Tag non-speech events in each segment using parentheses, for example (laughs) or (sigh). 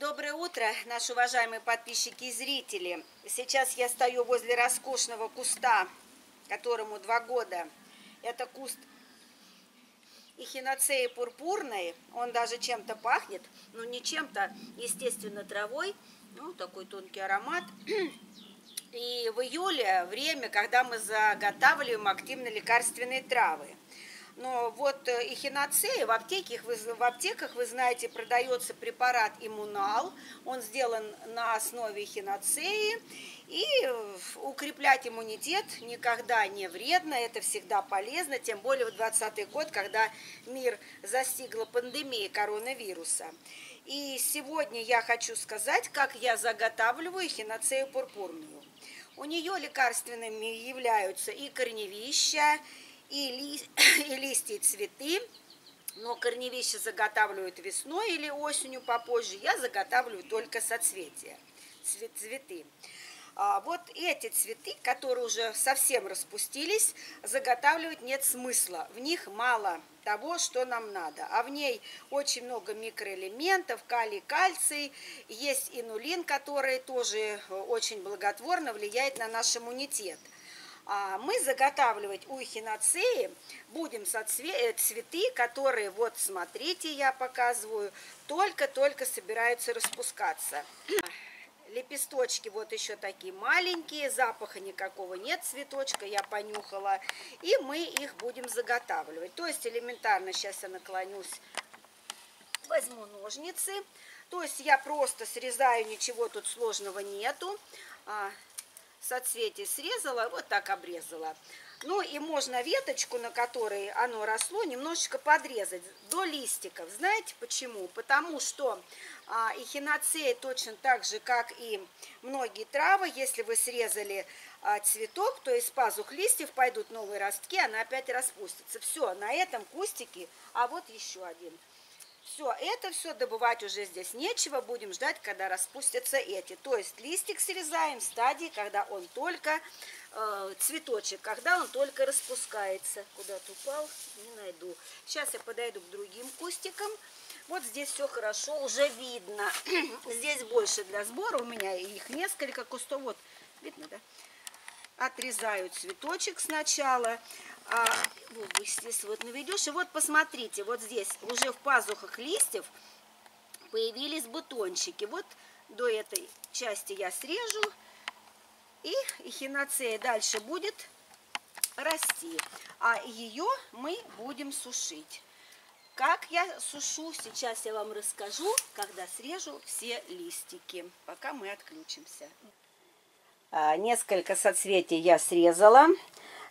Доброе утро, наши уважаемые подписчики и зрители. Сейчас я стою возле роскошного куста, которому два года. Это куст эхиноцеи пурпурной. Он даже чем-то пахнет, но не чем-то, естественно, травой. Ну, такой тонкий аромат. И в июле время, когда мы заготавливаем активно лекарственные травы. Но вот эхиноцея в аптеке, в аптеках, вы знаете, продается препарат иммунал. Он сделан на основе эхиноцеи. И э, укреплять иммунитет никогда не вредно, это всегда полезно, тем более в 2020 год, когда мир застигла пандемия коронавируса. И сегодня я хочу сказать, как я заготавливаю эхиноцею пурпурную. У нее лекарственными являются и корневища, и, ли, (coughs) и листья, и цветы. Но корневища заготавливают весной или осенью попозже. Я заготавливаю только соцветия, цветы. А вот эти цветы, которые уже совсем распустились, заготавливать нет смысла. В них мало того, что нам надо. А в ней очень много микроэлементов, калий, кальций. Есть инулин, который тоже очень благотворно влияет на наш иммунитет. А мы заготавливать у эхиноцеи будем э, цветы, которые, вот смотрите, я показываю, только-только собираются распускаться. (clears throat) Лепесточки вот еще такие маленькие, запаха никакого нет цветочка, я понюхала. И мы их будем заготавливать. То есть элементарно, сейчас я наклонюсь, возьму ножницы. То есть я просто срезаю, ничего тут сложного нету. Соцветие срезала, вот так обрезала. Ну и можно веточку, на которой оно росло, немножечко подрезать до листиков. Знаете почему? Потому что а, эхиноцея точно так же, как и многие травы, если вы срезали а, цветок, то из пазух листьев пойдут новые ростки, она опять распустится. Все, на этом кустике, а вот еще один – все, это все добывать уже здесь нечего. Будем ждать, когда распустятся эти. То есть листик срезаем в стадии, когда он только, э, цветочек, когда он только распускается. Куда-то упал, не найду. Сейчас я подойду к другим кустикам. Вот здесь все хорошо, уже видно. (clears throat) здесь больше для сбора. У меня их несколько кустов. Вот, видно, да? Отрезаю цветочек сначала а, вот здесь вот наведешь, и вот посмотрите, вот здесь уже в пазухах листьев появились бутончики. Вот до этой части я срежу, и эхиноцея дальше будет расти, а ее мы будем сушить. Как я сушу, сейчас я вам расскажу, когда срежу все листики, пока мы отключимся. А, несколько соцветий я срезала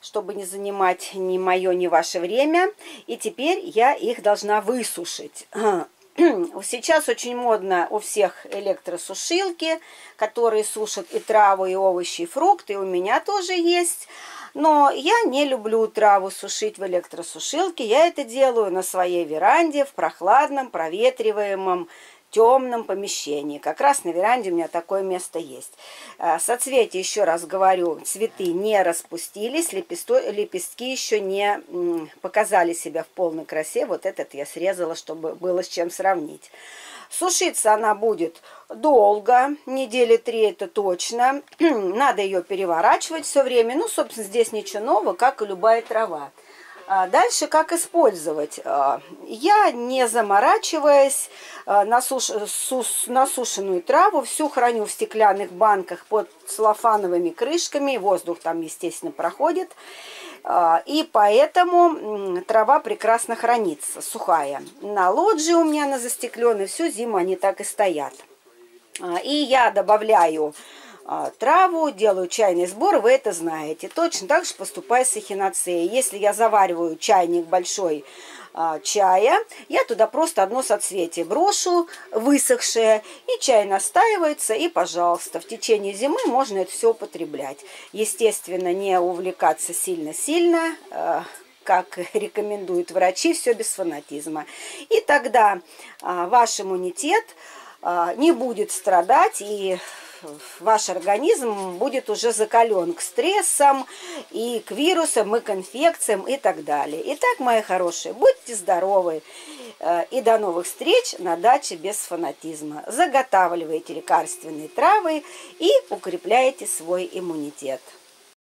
чтобы не занимать ни мое, ни ваше время. И теперь я их должна высушить. (clears throat) Сейчас очень модно у всех электросушилки, которые сушат и траву, и овощи, и фрукты. У меня тоже есть. Но я не люблю траву сушить в электросушилке. Я это делаю на своей веранде в прохладном, проветриваемом темном помещении. Как раз на веранде у меня такое место есть. А, соцветия, еще раз говорю, цветы не распустились, лепестки еще не показали себя в полной красе. Вот этот я срезала, чтобы было с чем сравнить. Сушиться она будет долго, недели три это точно. (clears throat) Надо ее переворачивать все время. Ну, собственно, здесь ничего нового, как и любая трава. А дальше как использовать? А, я, не заморачиваясь, а, насушенную траву всю храню в стеклянных банках под целлофановыми крышками. Воздух там, естественно, проходит. И поэтому трава прекрасно хранится, сухая. На лоджии у меня на застекленной всю зиму они так и стоят. И я добавляю траву, делаю чайный сбор, вы это знаете. Точно так же поступаю с эхиноцеей. Если я завариваю чайник большой а, чая, я туда просто одно соцветие брошу, высохшее, и чай настаивается, и, пожалуйста, в течение зимы можно это все употреблять. Естественно, не увлекаться сильно-сильно, а, как (laughs) рекомендуют врачи, все без фанатизма. И тогда ваш иммунитет не будет страдать, и ваш организм будет уже закален к стрессам, и к вирусам, и к инфекциям, и так далее. Итак, мои хорошие, будьте здоровы. Э, и до новых встреч на даче без фанатизма. Заготавливайте лекарственные травы и укрепляйте свой иммунитет.